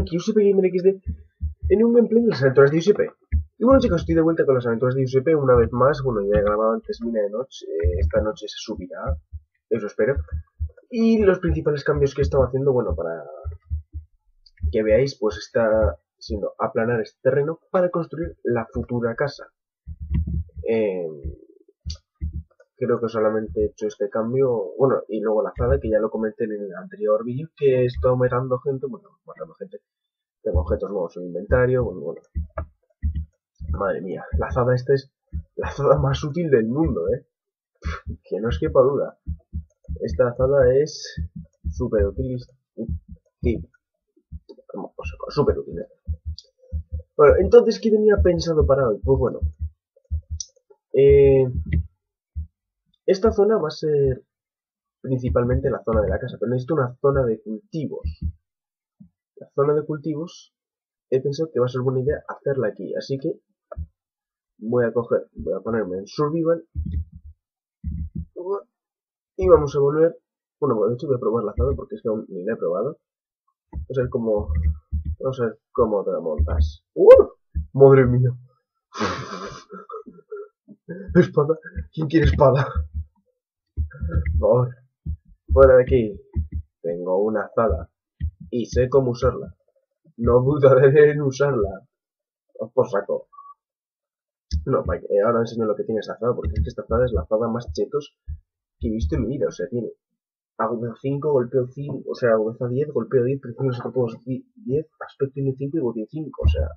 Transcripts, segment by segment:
aquí USP Gamer XD en un gameplay de las aventuras de USP. Y bueno chicos, estoy de vuelta con las aventuras de USP una vez más. Bueno, ya he grabado antes Mina de Noche, esta noche se subirá, eso espero. Y los principales cambios que he estado haciendo, bueno, para que veáis, pues está siendo aplanar este terreno para construir la futura casa. Eh, creo que solamente he hecho este cambio, bueno, y luego la azada, que ya lo comenté en el anterior vídeo, que he estado matando gente, bueno, matando gente, tengo objetos nuevos en inventario, bueno, bueno. Madre mía, la azada esta es la azada más útil del mundo, ¿eh? Que no os quepa duda. Esta azada es súper útil. Sí. Súper útil. ¿eh? Bueno, entonces, ¿qué tenía pensado para hoy? Pues bueno. Eh, esta zona va a ser principalmente la zona de la casa, pero necesito una zona de cultivos. La zona de cultivos he pensado que va a ser buena idea hacerla aquí, así que voy a coger, voy a ponerme en survival y vamos a volver, bueno, de hecho voy a probar la zona porque es que aún ni la he probado. Vamos a ver cómo, vamos a ver cómo te la montas. ¡Uh! ¡Madre mía! Espada, ¿quién quiere espada? Por fuera de aquí. Tengo una azada. Y sé cómo usarla. No dudaré en usarla. Por saco. No, ahora enseño lo que tiene esta azada, porque es que esta azada es la azada más chetos que he visto en mi vida. O sea, tiene agudeza 5, golpeo 5, o sea, agudeza 10, golpeo 10, precisión no 10, aspecto 5 y botín 5. O sea,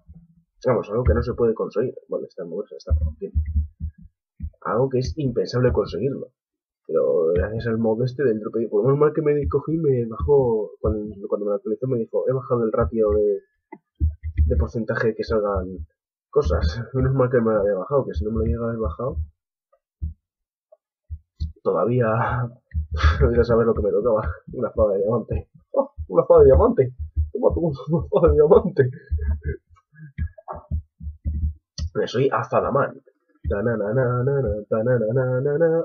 vamos, algo que no se puede conseguir. Bueno, está en moverse, está rompiendo. Algo que es impensable conseguirlo. Pero gracias al modo este del drop, pues menos mal que me cogí me bajó, cuando, me actualizó me dijo, he bajado el ratio de, de porcentaje que salgan cosas. Menos mal que me lo había bajado, que si no me lo llega a haber bajado, todavía voy a saber lo que me tocaba. Una espada de diamante. ¡Oh! Una espada de diamante. Toma tú, una espada de diamante. Soy Azadaman.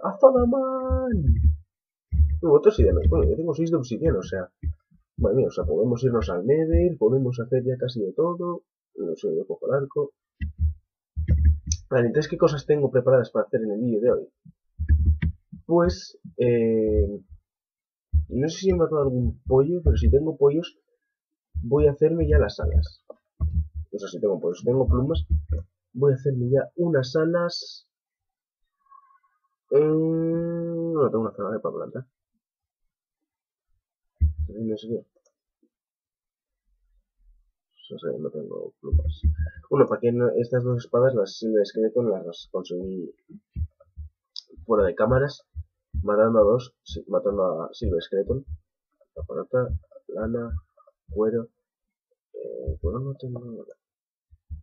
¡Azadaman! Luego otro obsidiana. Bueno, yo tengo 6 de obsidiana, o sea. Madre mía, o sea, podemos irnos al Nether, podemos hacer ya casi de todo. No sé, yo cojo el arco. Vale, entonces, ¿qué cosas tengo preparadas para hacer en el vídeo de hoy? Pues, eh, no sé si he matado algún pollo, pero si tengo pollos, voy a hacerme ya las alas. O sea, si tengo pollos, si tengo plumas, voy a hacerme ya unas alas. no tengo una zona para plantar. No sé qué. No sé, no tengo plumas. Bueno, para que estas dos espadas, las Silver Skeleton, las conseguí fuera de cámaras, matando a dos, matando a Silver Skeleton, aparata, lana, cuero. Eh, cuero no tengo.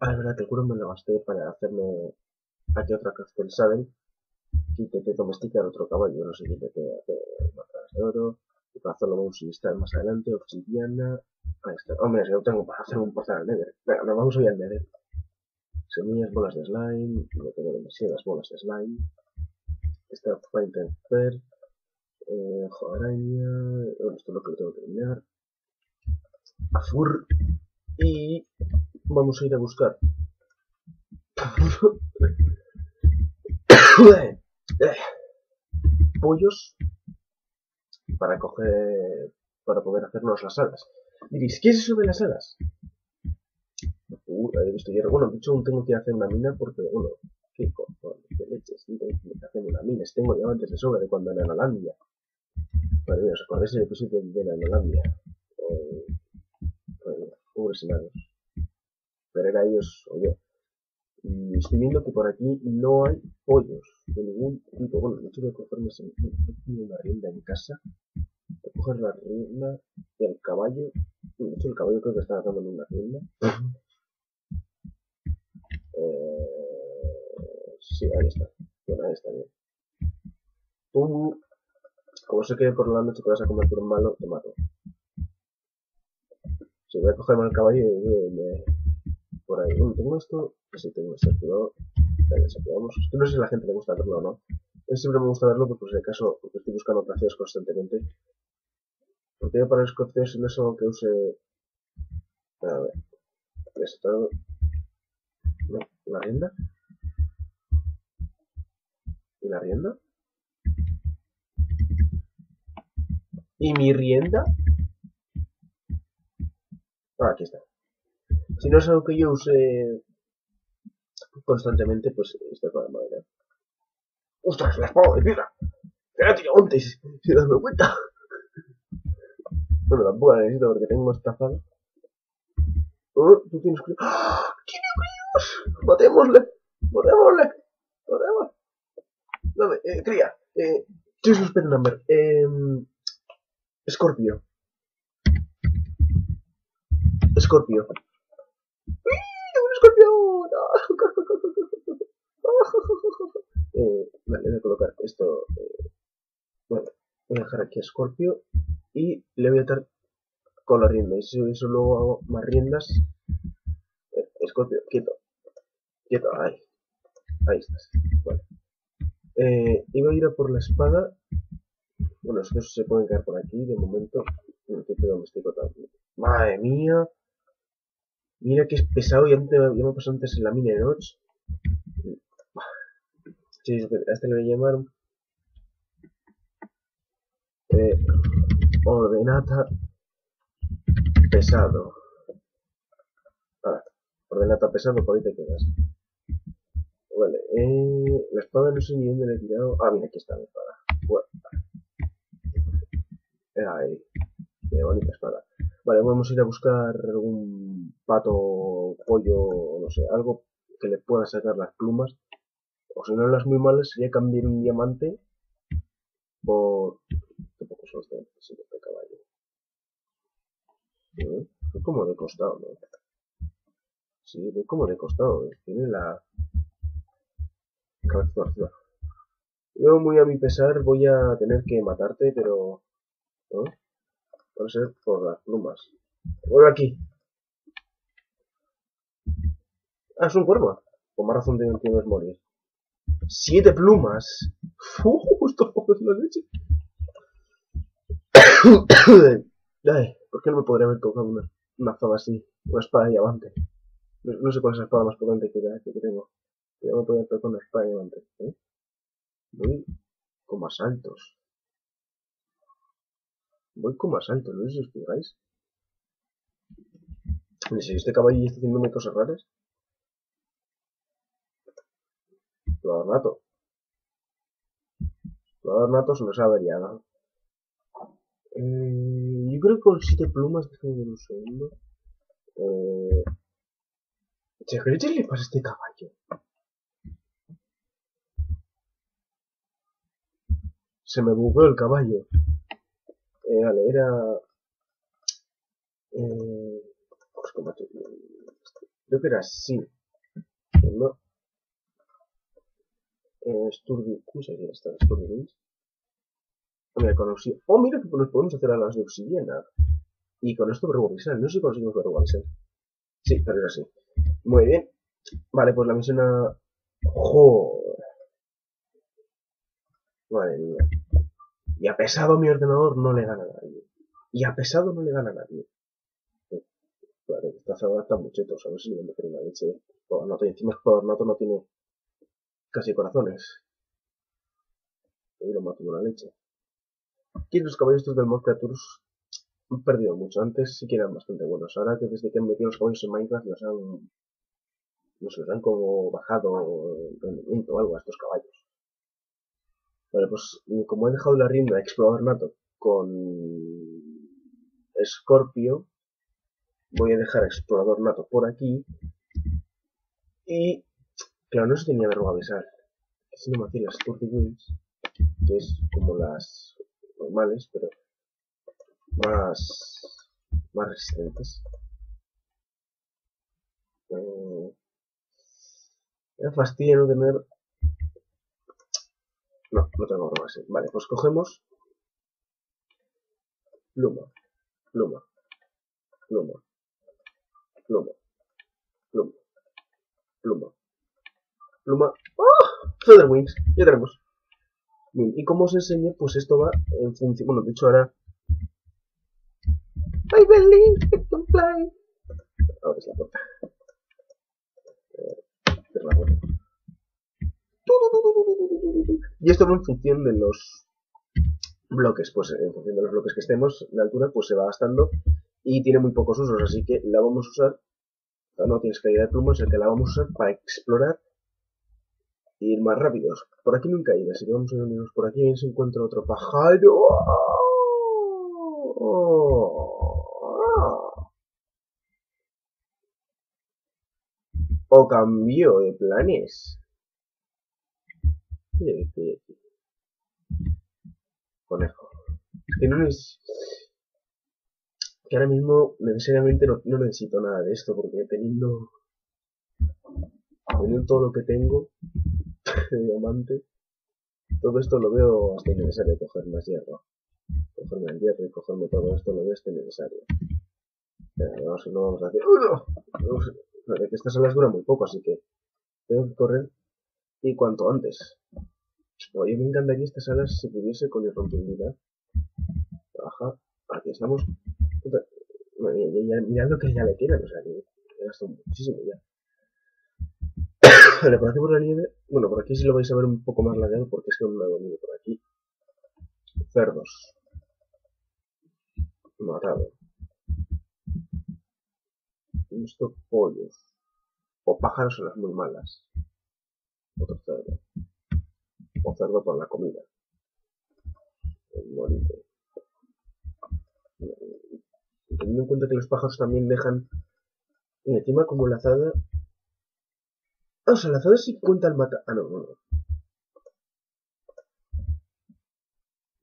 Ah, es verdad el cuero me lo gasté para hacerme aquí otra del Saddle. que intenté domesticar otro caballo, no sé qué intenté hacer matadas de oro. Y para hacerlo vamos a necesitar más adelante, obsidiana. Ahí está. Hombre, si no tengo para hacer un portal al Nether. Venga, nos vamos hoy al Nether. Semillas, bolas de slime. No tengo demasiadas bolas de slime. Esta Fight Fair. Eh, araña. Bueno, esto es lo que tengo que terminar. Afur. Y vamos a ir a buscar pollos para coger para poder hacernos las alas. Diréis, ¿qué es eso de las alas? Uh, he visto hierro. Bueno, de hecho aún tengo que hacer una mina porque, bueno, qué cojones, qué leches, tengo que hacer una mina. Tengo diamantes de sobra de cuando en Holandia. Madre mía, ¿os acordáis del episodio de Holandia? Eh, bueno, pobres enanos pero ellos o yo. Y estoy viendo que por aquí no hay pollos de ningún tipo. Bueno, de hecho voy a cogerme una rienda en casa. Voy a coger la rienda del caballo. De hecho el caballo creo que está en una rienda. Eh, sí, ahí está. Bueno, ahí está bien. Tú, como sé que por la noche te vas a convertir en malo, te mato. Si voy a cogerme al caballo me, por ahí. Bueno, tengo esto, sí tengo esto activado. desactivamos. Es que no sé si la gente le gusta verlo o no. A siempre me gusta verlo porque, por si acaso, porque estoy buscando operaciones constantemente. Porque yo para los crafteos no es algo que use A ver. No, la rienda. ¿Y la rienda? ¿Y mi rienda? Ah, aquí está. Si no es algo que yo use constantemente, pues está toda madera. ¡Ostras, la espada de piedra! ¡Te la tirado antes! ¡Si darme cuenta! Bueno, tampoco la necesito porque tengo estafada. Oh, tú tienes críos. ¡Ah! ¡Tiene críos! ¡Matémosle! ¡Matémosle! ¡Matémosle! Dame, eh, cría. Eh, ¿Qué es un number? Eh, Scorpio. Scorpio. Eh, vale, voy a colocar esto. Eh, bueno, voy a dejar aquí a Scorpio y le voy a dar con la rienda. Y si eso luego hago más riendas. Eh, Scorpio, quieto. Quieto, ahí. Ahí estás. Bueno. Eh, iba a ir a por la espada. Bueno, estos se pueden caer por aquí de momento. No te me estoy cortando. Madre mía. Mira que es pesado, ya me, ya me pasó antes en la mina de noche. Sí, a este le voy a llamar eh, ordenata pesado. Ah, ordenata pesado, por ahí te quedas. Vale, eh, la espada no sé ni dónde la he tirado. Ah, mira, aquí está la espada. Bueno. Ahí. Qué bonita espada. Vale, vamos a ir a buscar algún pato, pollo, no sé, algo que le pueda sacar las plumas. O si no, las muy malas sería cambiar un diamante por... Qué poco suerte este caballo. ¿Sí? como de costado, ¿no? Sí, ve como de costado. ¿eh? Tiene la cabeza. Yo muy a mi pesar voy a tener que matarte, pero... ¿no? A ser por las plumas. Vuelve aquí. Ah, es un cuervo. Con más razón tengo que morir. Siete plumas. Uh, esto es la leche. Ay, ¿por qué no me podría haber tocado una, una zona así? Una espada de diamante. No, sé cuál es la espada más potente que, que tengo. Ya me podría tocar una espada de diamante. ¿eh? Voy con más altos. Voy con más alto, no sé si os fijáis. Si este caballo está haciéndome cosas raras. Explorador nato. Explorador nato se nos ha averiado. Eh, yo creo que con siete plumas, déjame ver un segundo. Eh, ¿Qué le pasa a este caballo? Se me bugueó el caballo. Vale, era... Eh, creo que era así. ¿No? Eh, Sturdy, ¿cómo se llama esta? Sturdy mira, con obsidiana. Oh, mira que nos podemos hacer a las de obsidiana. Y con esto vergüenza. No sé si conseguimos vergüenza. Sí, pero es así. Muy bien. Vale, pues la misión a... ¡Joder! Madre mía. Y a pesado mi ordenador no le gana a nadie. Y a pesado no le gana a nadie. Vale, esta zona está muy cheto, a ver si le meter una leche. y encima el nato no tiene casi corazones. Y lo mato de una leche. Aquí los caballos del Mod Creatures han perdido mucho. Antes sí que eran bastante buenos. Ahora que desde que han metido los caballos en Minecraft los han... No sé, los han como bajado el rendimiento o algo a estos caballos. Vale, pues como he dejado la rienda Nato con Scorpio, voy a dejar Explorador Nato por aquí. Y, claro, no se tenía verbo avisar. Si no me hacía las Wings, que es como las normales, pero más, más resistentes. Eh, me fastidia no tener no, no tengo como así. Eh. Vale, pues cogemos pluma, pluma, pluma, pluma, pluma, pluma, pluma. ¡Oh! Featherwings, ya tenemos. Bien, y como os enseñé, pues esto va en función. Bueno, de hecho ahora. I believe can. Ahora es la puerta. Eh, es la puerta. Y esto va en función de los bloques, pues en función de los bloques que estemos, la altura pues se va gastando y tiene muy pocos usos, así que la vamos a usar, no tienes caída de plumos, el que la vamos a usar para explorar e ir más rápidos. Por aquí no hay así que vamos a unirnos por aquí y se encuentra otro pájaro. O cambio de planes. Conejo. que no es que ahora mismo necesariamente no, necesito nada de esto porque teniendo teniendo todo lo que tengo de diamante todo esto lo veo hasta innecesario coger más hierro. Cogerme el hierro y cogerme todo esto lo veo hasta innecesario. Vamos, no vamos a hacer que estas salas duran muy poco así que tengo que correr y cuanto antes oye me encantaría estas salas si pudiese con irrompibilidad baja aquí estamos mirad lo que ya le quedan, o sea, que he gastado muchísimo ya. por aquí por la nieve, bueno, por aquí sí lo vais a ver un poco más ladeado porque es que no me ha venido por aquí. Cerdos. Matado. Esto pollos. O pájaros son las muy malas. Otro cerdo. O cerdo por la comida. El monito teniendo en cuenta que los pájaros también dejan encima como la azada. Ah, o sea, la azada sí cuenta el mata. Ah, no, no, no.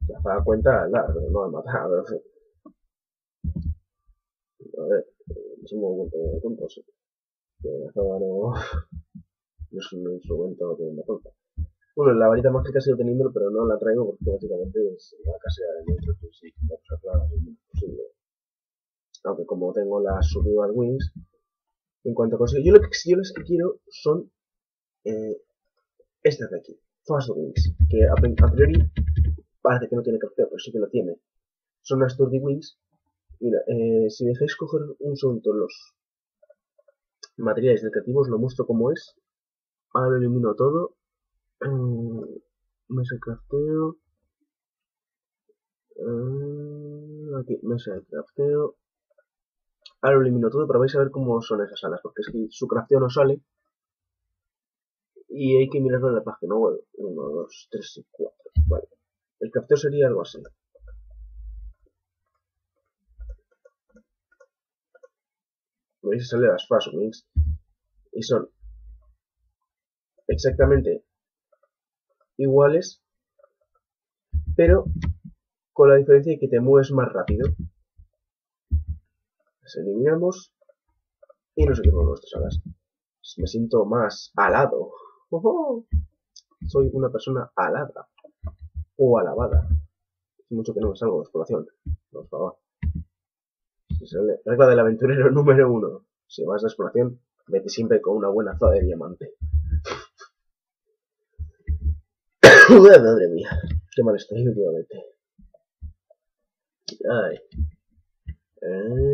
La azada cuenta al dar, no al matar. A ver, a ver es un momento de tonto, sí. Que la azada no es un instrumento de la tonta. Bueno, la varita mágica sigo teniendo, pero no la traigo porque básicamente es la casa de dentro, pues sí, la usarla lo menos posible aunque como tengo las survival wings, en cuanto a conseguir, yo lo que yo las que quiero son eh, estas de aquí, fast wings, que a, priori parece que no tiene crafteo, pero sí que lo tiene. Son las sturdy wings. Mira, eh, si dejáis coger un segundo los materiales creativos, lo muestro como es. Ahora lo elimino todo. Mm, mesa de crafteo. Eh, aquí, mesa de crafteo. Ahora lo elimino todo, pero vais a ver cómo son esas alas, porque que su creación no sale. Y hay que mirarlo en la página web. 1, 2, 3 y 4. Vale. El crafteo sería algo así. Veis, sale las wings. Y son exactamente iguales, pero con la diferencia de que te mueves más rápido. Las eliminamos y nos seguimos nuestras alas. Me siento más alado. Soy una persona alada o alabada. Mucho que no me salgo de exploración. Por favor. Regla del aventurero número uno. Si vas de exploración, vete siempre con una buena azada de diamante. Madre mía, qué mal estoy últimamente. Ay. Eh...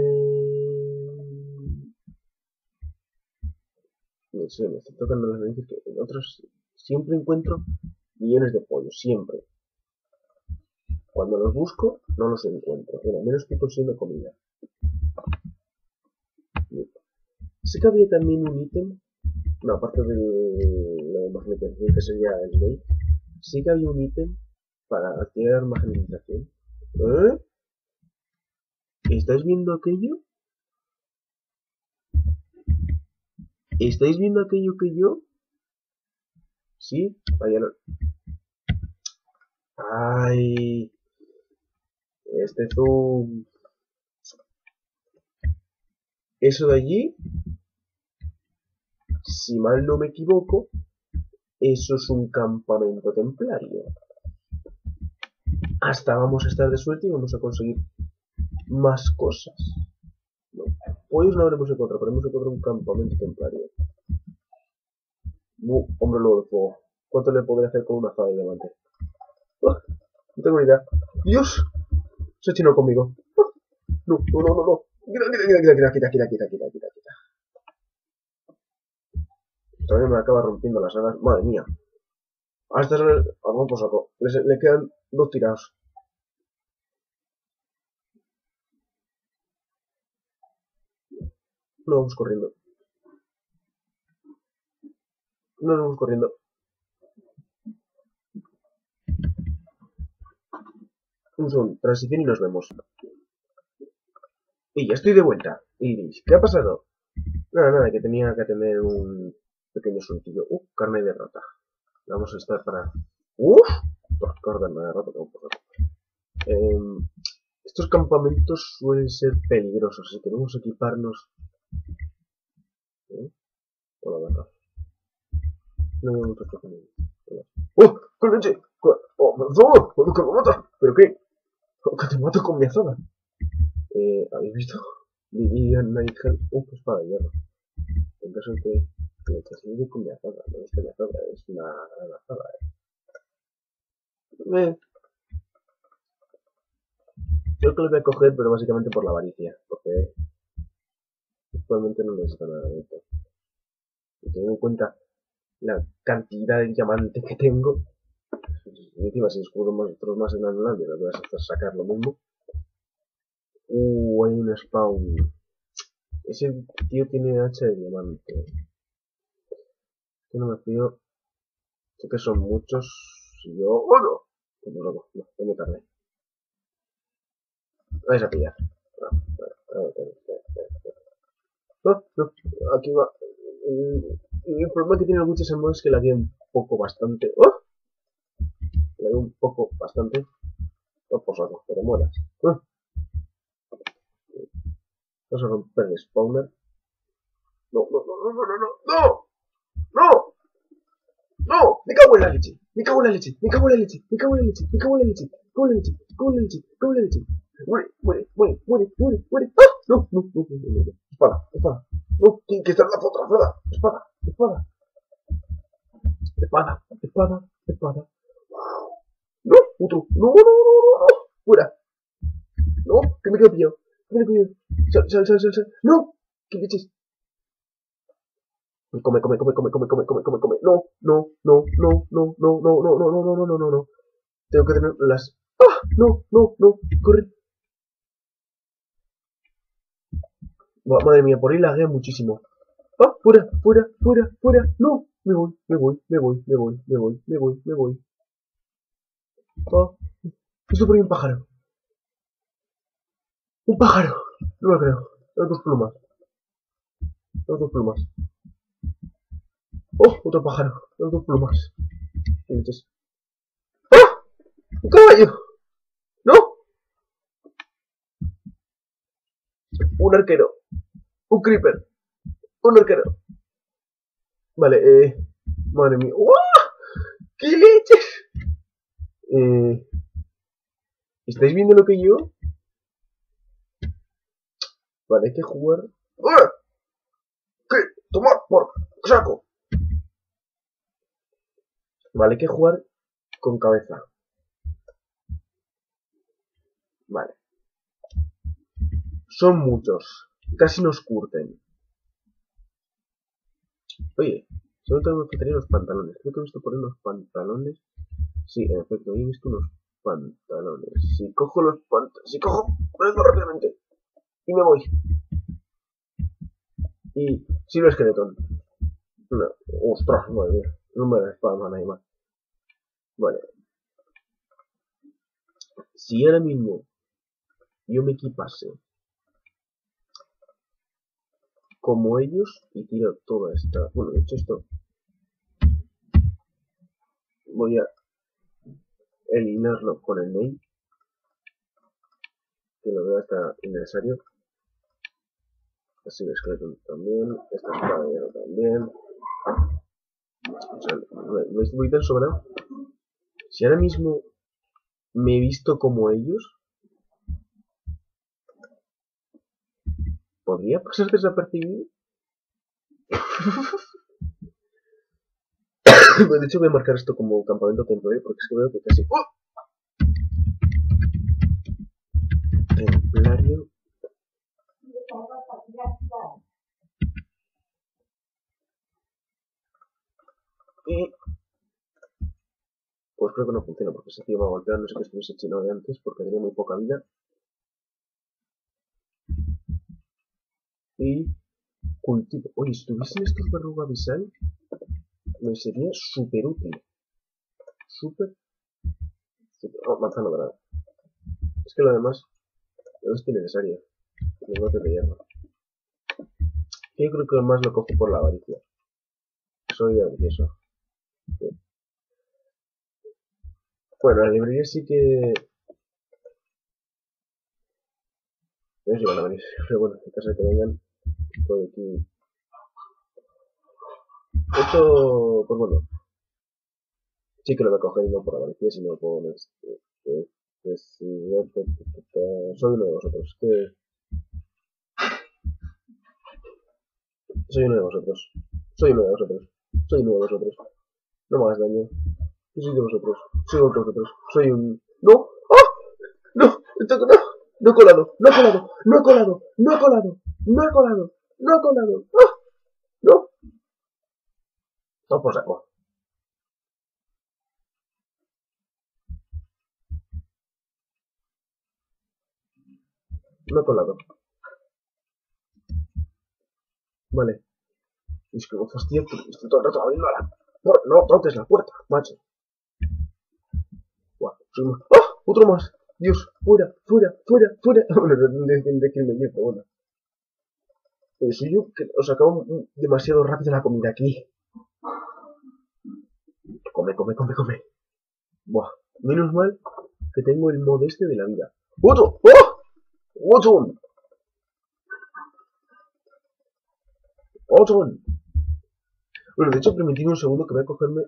me estoy tocando las narices que en otros siempre encuentro millones de pollos, siempre. Cuando los busco, no los encuentro, pero al menos estoy consiguiendo comida. Sé que había también un ítem, no, aparte de la magnetización que sería el ley, sí que había un ítem para activar magnetización. ¿Eh? ¿Estáis viendo aquello? ¿Estáis viendo aquello que yo? ¿Sí? Vaya. Ay. Este zoom. Eso de allí. Si mal no me equivoco. Eso es un campamento templario. Hasta vamos a estar de suerte y vamos a conseguir más cosas. Hoy no habremos encontrado, pero hemos encontrado un campamento templario. Uh, hombre lobo de fuego. ¿Cuánto le podría hacer con una azada de diamante? Ah, no tengo ni idea. ¡Dios! Se chino conmigo. Ah, no, no, no, no, no. Quita, quita, quita, quita, quita, quita, quita, quita. Todavía me acaba rompiendo las alas. Madre mía. A estas horas, vamos por saco. Le, quedan dos tirados. No vamos corriendo. No vamos corriendo. Un segundo, transición y nos vemos. Y ya estoy de vuelta. Y ¿qué ha pasado? Nada, nada, que tenía que tener un pequeño suntillo. Uh, carne de rata. Vamos a estar para... ¡Uf! Carne de rata, por eh, Estos campamentos suelen ser peligrosos, así que vamos a equiparnos... ¿Eh? Hola, vaca. No hay muchos cojones. ¡Oh! ¡Con leche! ¡Oh, por favor! ¡Que me mata! ¿Pero qué? ¡Que te mato con mi azada! Eh, ¿Habéis visto? Vivían Nigel, un espada de hierro. En caso de que echas de con mi azada, no es que mi azada es una gran azada, eh. eh. Creo que lo voy a coger, pero básicamente por la avaricia, porque actualmente no necesito nada de esto. Y teniendo en cuenta la cantidad de diamante que tengo, y encima si descubro monstruos más en Anulandia, lo voy a hacer sacar lo mismo. Uh, hay un spawn. Ese tío tiene hacha de diamante. Yo no me fío. Sé que son muchos. Si yo. ¡Oh no! Como loco, no, tengo tarde. Vais a pillar. No, no, aquí va. El problema que tiene muchos modo es que la guía un poco bastante. ¡Oh! La guía un poco bastante. No, por saco, pero mueras. ¡Oh! Vamos a romper el spawner. Cago en la leche, me cago en la leche, me cago en la leche, me cago en la leche, me cago en la leche, me cago en la leche, me cago en la leche. Muere, muere, muere, muere, muere, muere. ¡Ah! No, no, no, no, no, no. Espada, espada. No, tiene que estar la otra espada. Espada, espada. Espada, espada, espada. No, otro. No, no, no, no, no. Fuera. No, que me quedo pillado. Que me quedo pillado. Sal, sal, sal, sal, sal. No, que leches. Come, come, come, come, come, come, come, come, come. No, no, no, no, no, no, no, no, no, no, no, no, no, no, no. Tengo que tener las. ¡Ah! No, no, no. Corre. Madre mía, por ahí laguea muchísimo. ¡Ah! ¡Fuera! ¡Fuera! ¡Fuera! ¡Fuera! ¡No! Me voy, me voy, me voy, me voy, me voy, me voy, me voy. ¡Ah! Esto por ahí un pájaro. ¡Un pájaro! No lo creo. Tengo dos plumas. Tengo dos plumas. Otro pájaro. Tengo dos plumas. ¡Ah! ¡Un caballo! ¿No? Un arquero. Un creeper. Un arquero. Vale, eh. Madre mía. ¡Wow! ¡Qué leches! Eh. ¿Estáis viendo lo que yo? Vale, hay que jugar. ¡Eh! ¿Qué? ¡Tomar por saco! Vale, hay que jugar con cabeza. Vale. Son muchos. Casi nos curten. Oye, solo tengo que tener los pantalones. Creo que he visto poner unos pantalones. Sí, en efecto, he visto unos pantalones. Si cojo los pantalones. Si cojo, ponedlo rápidamente. Y me voy. Y Silver Skeleton. No, ostras, madre mía. No me da espada nadie más. Vale. Si ahora mismo yo me equipase como ellos y tiro toda esta... Bueno, de hecho esto... Voy a eliminarlo con el main. Que lo veo hasta innecesario. Así de esqueleto también. Esta espada también. O sea, voy tan sobrado. Si ahora mismo me he visto como ellos, ¿Podría pasar desapercibido? de hecho voy a marcar esto como campamento temporal porque es que veo que casi... ¡Oh! Templario. Y pues creo que no funciona porque ese tío me ha golpeado, no sé qué estuviese chino de antes porque tenía muy poca vida. Y cultivo. Oye, si tuviesen estos verruga visal, me sería súper útil. Súper. Oh, manzana dorada. Es que lo demás no es necesario. No te hierro. Yo creo que más lo cojo por la avaricia. Soy avaricioso. Bueno, la librería sí que... No sé si van a venir, pero bueno, en caso de que vengan, por aquí... Esto, pues bueno, sí que lo voy a coger no por avaricia, sino por... Este, soy uno de vosotros, que... Soy uno de vosotros. Soy uno de vosotros. Soy uno de vosotros. No me hagas daño. Yo soy de vosotros. Soy de vosotros. Soy un... ¡No! ¡Ah! ¡No! ¡No! ¡No he colado! ¡No he colado! ¡No he colado! ¡No he colado! ¡No he colado! ¡No he colado! ¡Ah! ¡No! No por saco. No he colado. Vale. es que me fastidia que estoy todo el rato abriendo la. No toques la puerta, macho. Más. ¡Ah! Otro más. Dios, fuera, fuera, fuera, fuera. De que me llevo, bueno. Pero soy yo que os acabo demasiado rápido la comida aquí. Come, come, come, come. Buah, menos mal que tengo el mod este de la vida. ¡Otro! ¡Oh! ¡Otro! ¡Otro! Bueno, de hecho, permitidme un segundo que voy a cogerme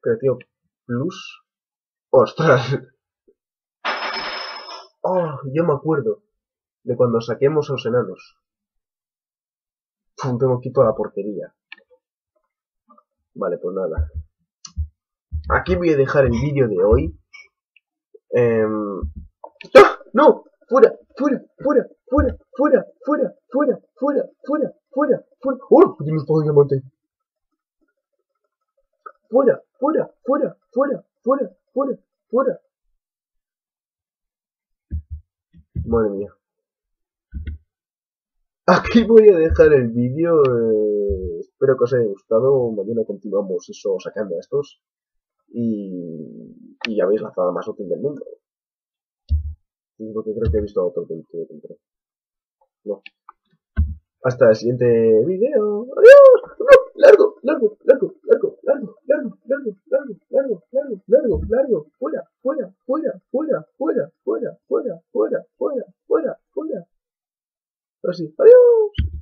Creativo Plus. ¡Ostras! ¡Oh! Yo me acuerdo de cuando saquemos a los enanos. Pum, tengo aquí toda la porquería. Vale, pues nada. Aquí voy a dejar el vídeo de hoy. Eh... ¡Ah! ¡No! ¡Fuera! ¡Fuera! ¡Fuera! ¡Fuera! ¡Fuera! ¡Fuera! ¡Fuera! ¡Fuera! ¡Fuera! ¡Fuera! ¡Fuera! ¡Oh! ¡Tiene un diamante! ¡Fuera! ¡Fuera! ¡Fuera! ¡Fuera! ¡Fuera! ¡Fuera! ¡Fuera! Madre mía. Aquí voy a dejar el vídeo. Eh, espero que os haya gustado. Mañana continuamos eso sacando estos. Y, ya veis la zona más útil del mundo. Porque creo que he visto otro que, que No. Hasta el siguiente video. ¡Adiós! ¡No! ¡Largo! ¡Largo! ¡Largo! ¡Largo! ¡Largo! ¡Largo! ¡Largo! ¡Largo! ¡Largo! ¡Largo! ¡Largo! ¡Largo! ¡Fuera! ¡Fuera! ¡Fuera! ¡Fuera! ¡Fuera! ¡Fuera! ¡Fuera! ¡Fuera! ¡Fuera! ¡Fuera! ¡Fuera! Así. ¡Adiós!